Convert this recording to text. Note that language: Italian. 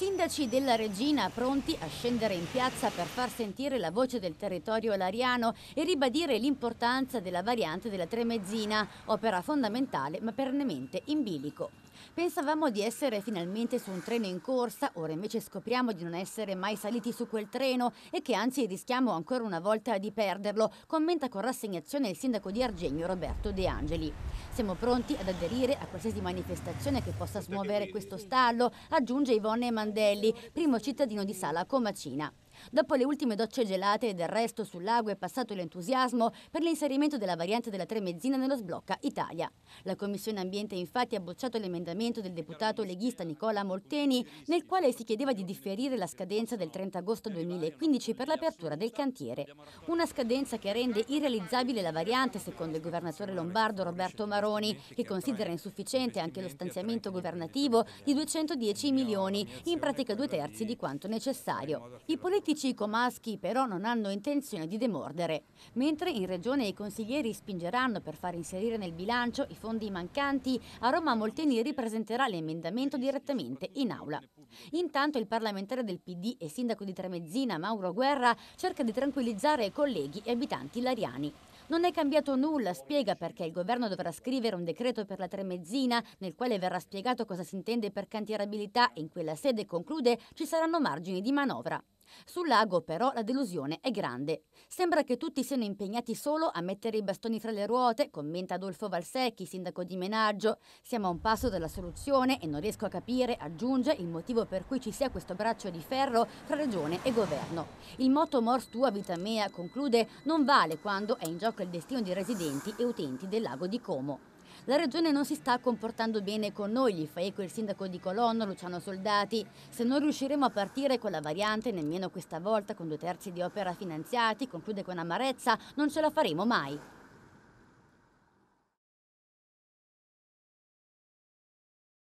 Sindaci della Regina pronti a scendere in piazza per far sentire la voce del territorio lariano e ribadire l'importanza della variante della Tremezzina, opera fondamentale ma perennemente in bilico. Pensavamo di essere finalmente su un treno in corsa, ora invece scopriamo di non essere mai saliti su quel treno e che anzi rischiamo ancora una volta di perderlo, commenta con rassegnazione il sindaco di Argegno Roberto De Angeli. Siamo pronti ad aderire a qualsiasi manifestazione che possa smuovere questo stallo, aggiunge Ivonne Mandelli, primo cittadino di Sala Comacina. Dopo le ultime docce gelate e del resto sul lago è passato l'entusiasmo per l'inserimento della variante della Tremezzina nello sblocca Italia. La Commissione Ambiente infatti ha bocciato l'emendamento del deputato leghista Nicola Molteni nel quale si chiedeva di differire la scadenza del 30 agosto 2015 per l'apertura del cantiere. Una scadenza che rende irrealizzabile la variante secondo il governatore lombardo Roberto Maroni che considera insufficiente anche lo stanziamento governativo di 210 milioni, in pratica due terzi di quanto necessario. I politici politici comaschi però non hanno intenzione di demordere, mentre in regione i consiglieri spingeranno per far inserire nel bilancio i fondi mancanti, a Roma Molteni ripresenterà l'emendamento direttamente in aula. Intanto il parlamentare del PD e sindaco di Tremezzina, Mauro Guerra, cerca di tranquillizzare colleghi e abitanti lariani. Non è cambiato nulla, spiega perché il governo dovrà scrivere un decreto per la Tremezzina nel quale verrà spiegato cosa si intende per cantierabilità e in quella sede conclude ci saranno margini di manovra. Sul lago però la delusione è grande. Sembra che tutti siano impegnati solo a mettere i bastoni fra le ruote, commenta Adolfo Valsecchi, sindaco di Menaggio. Siamo a un passo dalla soluzione e non riesco a capire, aggiunge, il motivo per cui ci sia questo braccio di ferro fra regione e governo. Il motto Mors tua vita mea, conclude, non vale quando è in gioco il destino di residenti e utenti del lago di Como. La regione non si sta comportando bene con noi, gli fa eco il sindaco di Colonno, Luciano Soldati. Se non riusciremo a partire con la variante, nemmeno questa volta con due terzi di opera finanziati, conclude con amarezza, non ce la faremo mai.